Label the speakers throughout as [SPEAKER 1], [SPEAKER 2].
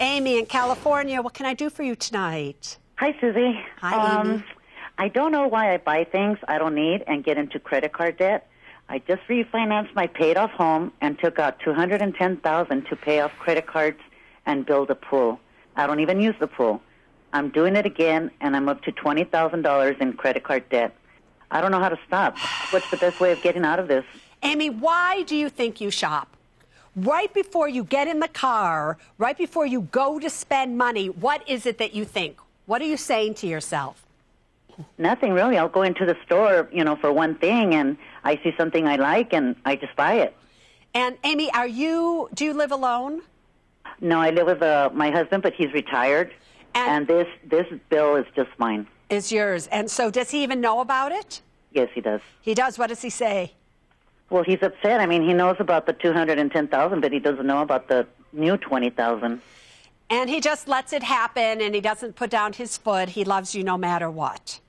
[SPEAKER 1] Amy in California, what can I do for you tonight?
[SPEAKER 2] Hi, Suze.
[SPEAKER 1] Hi, Amy.
[SPEAKER 2] Um, I don't know why I buy things I don't need and get into credit card debt. I just refinanced my paid off home and took out 210,000 to pay off credit cards and build a pool. I don't even use the pool. I'm doing it again and I'm up to $20,000 in credit card debt. I don't know how to stop. What's the best way of getting out of this?
[SPEAKER 1] Amy, why do you think you shop? Right before you get in the car, right before you go to spend money, what is it that you think? What are you saying to yourself?
[SPEAKER 2] Nothing really. I'll go into the store, you know, for one thing and I see something I like and I just buy it.
[SPEAKER 1] And Amy, are you do you live alone?
[SPEAKER 2] No, I live with uh, my husband, but he's retired.
[SPEAKER 1] And-
[SPEAKER 2] and this this bill is just mine.
[SPEAKER 1] Is yours. And so does he even know about it?
[SPEAKER 2] Yes, he does.
[SPEAKER 1] He does. What does he say?
[SPEAKER 2] Well, he's upset. I mean, he knows about the two hundred and ten thousand, but he doesn't know about the new twenty thousand.
[SPEAKER 1] And he just lets it happen and he doesn't put down his foot. He loves you no matter what.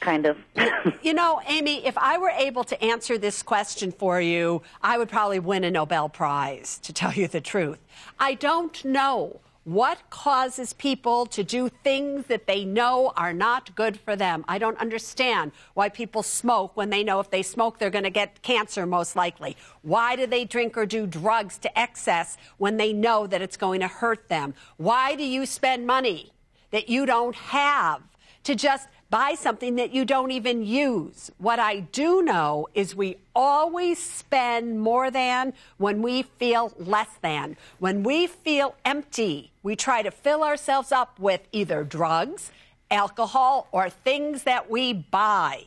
[SPEAKER 2] Kind of.
[SPEAKER 1] You know, Amy, if I were able to answer this question for you, I would probably win a Nobel Prize, to tell you the truth. I don't know what causes people to do things that they know are not good for them. I don't understand why people smoke when they know if they smoke they're going to get cancer most likely. Why do they drink or do drugs to excess when they know that it's going to hurt them? Why do you spend money that you don't have to just buy something that you don't even use. What I do know is we always spend more than when we feel less than. When we feel empty, we try to fill ourselves up with either drugs, alcohol, or things that we buy.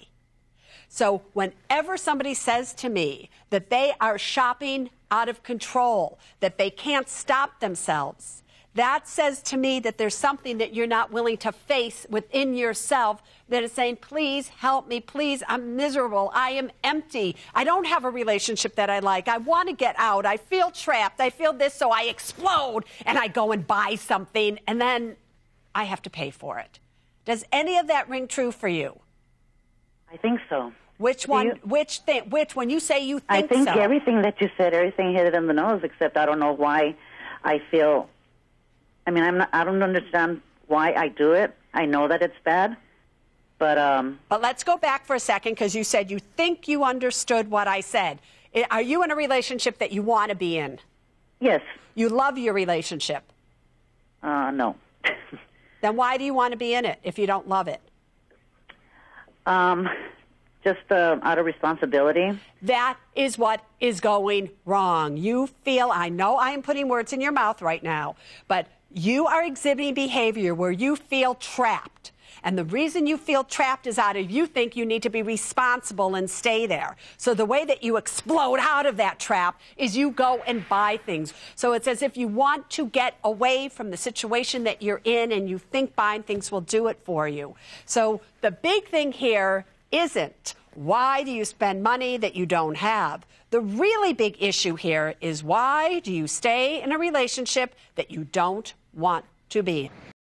[SPEAKER 1] So, whenever somebody says to me that they are shopping out of control, that they can't stop themselves, that says to me that there's something that you're not willing to face within yourself that is saying, please help me, please, I'm miserable, I am empty, I don't have a relationship that I like, I want to get out, I feel trapped, I feel this, so I explode and I go and buy something and then I have to pay for it. Does any of that ring true for you?
[SPEAKER 2] I think so.
[SPEAKER 1] Which one?
[SPEAKER 2] you-
[SPEAKER 1] Which thing? Which when you say you think,
[SPEAKER 2] I think
[SPEAKER 1] so?
[SPEAKER 2] everything that you said, everything hit it in the nose. Except I don't know why I feel. I mean, I'm not. I don't understand why I do it. I know that it's bad, but um,
[SPEAKER 1] But let's go back for a second because you said you think you understood what I said. Are you in a relationship that you want to be in?
[SPEAKER 2] yes,
[SPEAKER 1] You love your relationship.
[SPEAKER 2] uh, no.
[SPEAKER 1] Then why do you want to be in it if you don't love it?
[SPEAKER 2] um, just uh, out of responsibility.
[SPEAKER 1] That is what is going wrong. You feel, I know I am putting words in your mouth right now, but you are exhibiting behavior where you feel trapped. And the reason you feel trapped is out of you think you need to be responsible and stay there. So the way that you explode out of that trap is you go and buy things. So it's as if you want to get away from the situation that you're in and you think buying things will do it for you. So the big thing here isn't why do you spend money that you don't have? The really big issue here is why do you stay in a relationship that you don't want to be in?